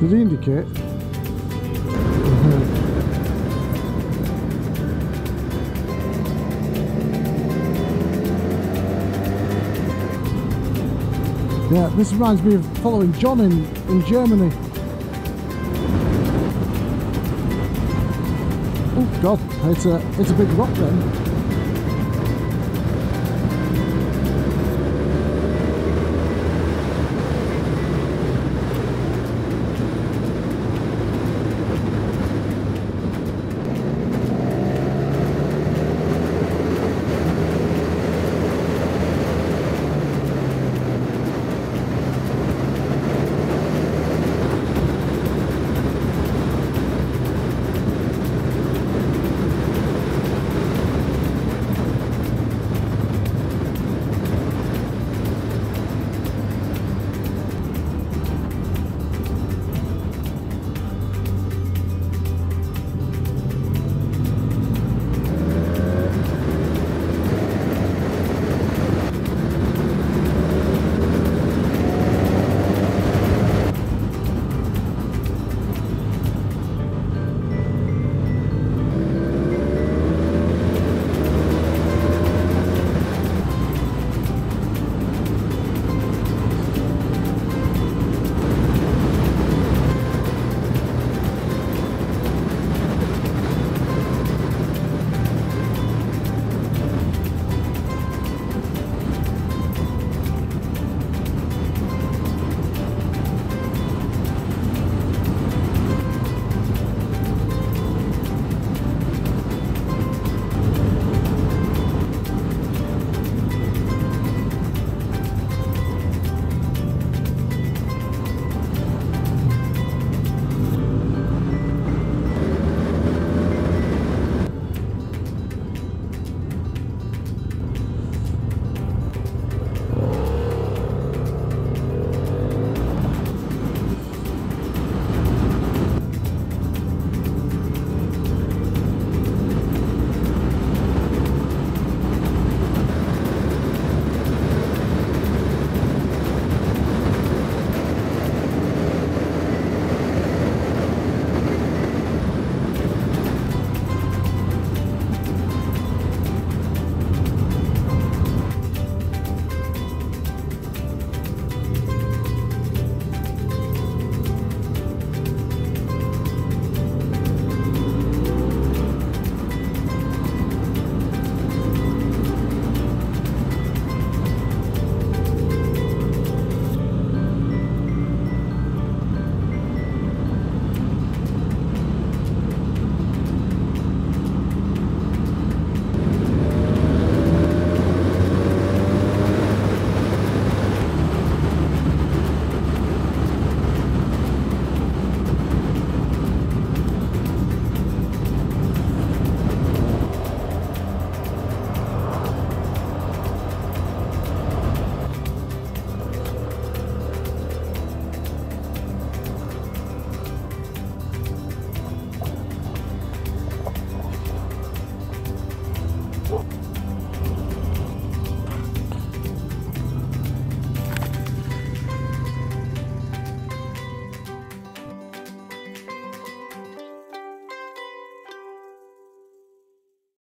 Did he indicate? Yeah, this reminds me of following John in, in Germany. Oh God, it's a, it's a big rock then.